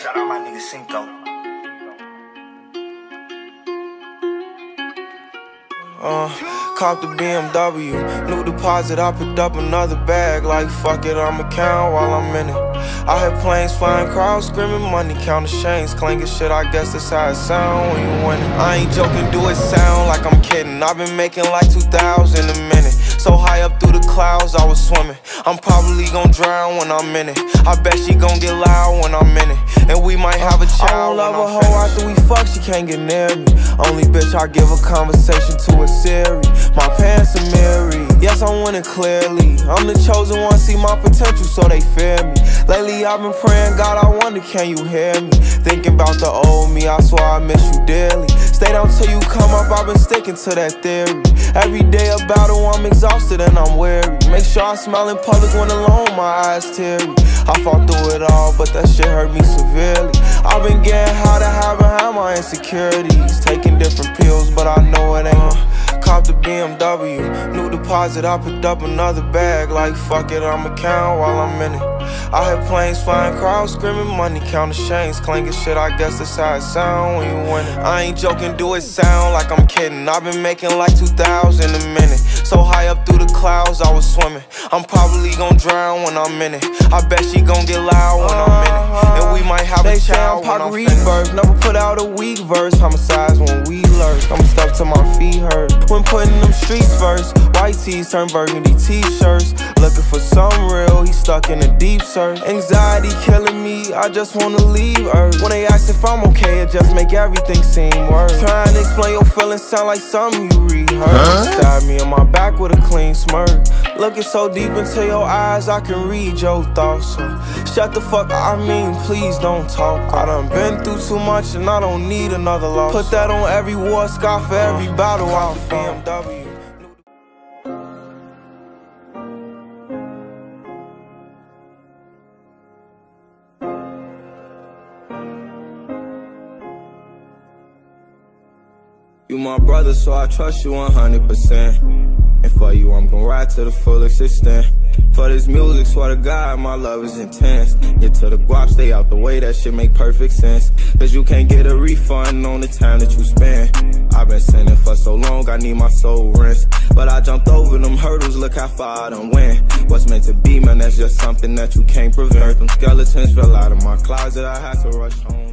Shout out my nigga Cinco. Uh, cop the BMW, new deposit, I picked up another bag. Like, fuck it, I'ma count while I'm in it. I hear planes flying, crowds screaming, money counting chains, clanking shit. I guess that's how it sound when you win it. I ain't joking, do it sound like I'm kidding. I've been making like 2,000 a minute. So high up through the clouds, I was swimming. I'm probably gon' drown when I'm in it. I bet she gon' get loud when I'm in it. And we might have a child. I don't love a hoe after we fuck, she can't get near me. Only bitch I give a conversation to a Siri. My pants are mirrored. Yes, I'm winning clearly. I'm the chosen one, see my potential, so they fear me. Lately, I've been praying, God, I wonder, can you hear me? Thinking about the old me, I swear I miss you dearly. Stay down till you come up, I've been sticking to that theory. Every day about it, I'm exhausted and I'm weary. Make sure I smile in public when alone, my eyes teary. I fought through it all, but that shit hurt me severely. I've been getting high to hide behind my insecurities. Taking different pills, but I know it ain't. Cop the BMW, deposit, I picked up another bag. Like, fuck it, I'ma count while I'm in it. I hear planes flying, crowds screaming, money counting chains, clanking shit. I guess that's how it sound when you win it. I ain't joking, do it sound like I'm kidding. I've been making like 2,000 a minute. So high up through the clouds, I was swimming. I'm probably gon' drown when I'm in it. I bet she gon' get loud when I'm in it. And we might have they a child. Say I'm Pac Reverse, never put out a weak verse. Homicides when we lurk. I'm stuck to my feet hurt. When putting them streets first, white tees turn burgundy t-shirts. Looking for some real, he stuck in a deep search. Anxiety killing me, I just wanna leave Earth. When they ask if I'm okay, it just make everything seem worse. Trying to explain your feelings sound like something you rehearsed. Huh? Stab me in my back with a clean smirk. Looking so deep into your eyes, I can read your thoughts. So shut the fuck I mean, please don't talk. I done been through too much and I don't need another loss. Put that on every war scar for every battle out BMW. You my brother, so I trust you 100%. And for you, I'm gon' ride to the fullest extent. For this music, swear to God, my love is intense. Get to the guap, stay out the way, that shit make perfect sense. Cause you can't get a refund on the time that you spend. I've been sinning for so long, I need my soul rinsed. But I jumped over them hurdles, look how far I done went. What's meant to be, man, that's just something that you can't prevent. Them skeletons fell out of my closet, I had to rush home.